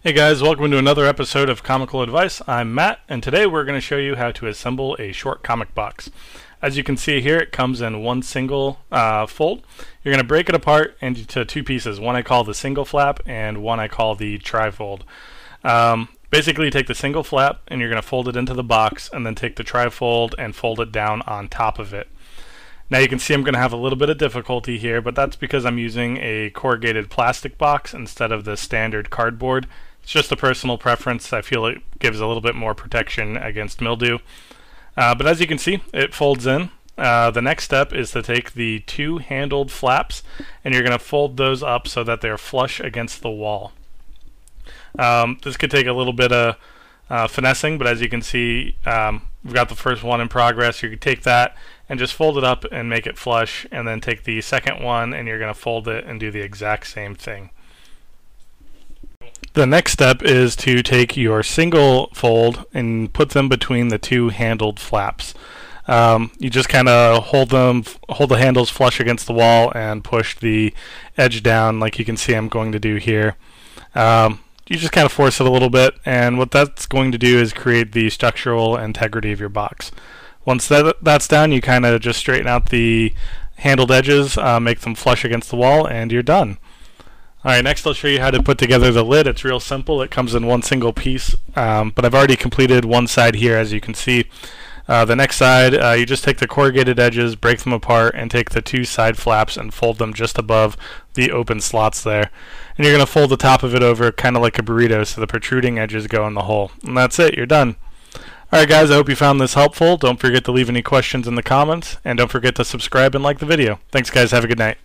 Hey guys, welcome to another episode of Comical Advice. I'm Matt, and today we're going to show you how to assemble a short comic box. As you can see here, it comes in one single uh, fold. You're going to break it apart into two pieces. One I call the single flap, and one I call the trifold. Um, basically, you take the single flap, and you're going to fold it into the box, and then take the trifold and fold it down on top of it. Now you can see I'm going to have a little bit of difficulty here, but that's because I'm using a corrugated plastic box instead of the standard cardboard. It's just a personal preference. I feel it gives a little bit more protection against mildew. Uh, but as you can see, it folds in. Uh, the next step is to take the two handled flaps and you're going to fold those up so that they're flush against the wall. Um, this could take a little bit of uh, finessing, but as you can see, um, we've got the first one in progress. You can take that and just fold it up and make it flush, and then take the second one and you're going to fold it and do the exact same thing. The next step is to take your single fold and put them between the two handled flaps. Um, you just kind of hold them, hold the handles flush against the wall, and push the edge down, like you can see I'm going to do here. Um, you just kind of force it a little bit, and what that's going to do is create the structural integrity of your box. Once that that's done, you kind of just straighten out the handled edges, uh, make them flush against the wall, and you're done. Alright, next I'll show you how to put together the lid. It's real simple. It comes in one single piece, um, but I've already completed one side here as you can see. Uh, the next side, uh, you just take the corrugated edges, break them apart, and take the two side flaps and fold them just above the open slots there. And you're going to fold the top of it over kind of like a burrito so the protruding edges go in the hole. And that's it, you're done. Alright guys, I hope you found this helpful. Don't forget to leave any questions in the comments, and don't forget to subscribe and like the video. Thanks guys, have a good night.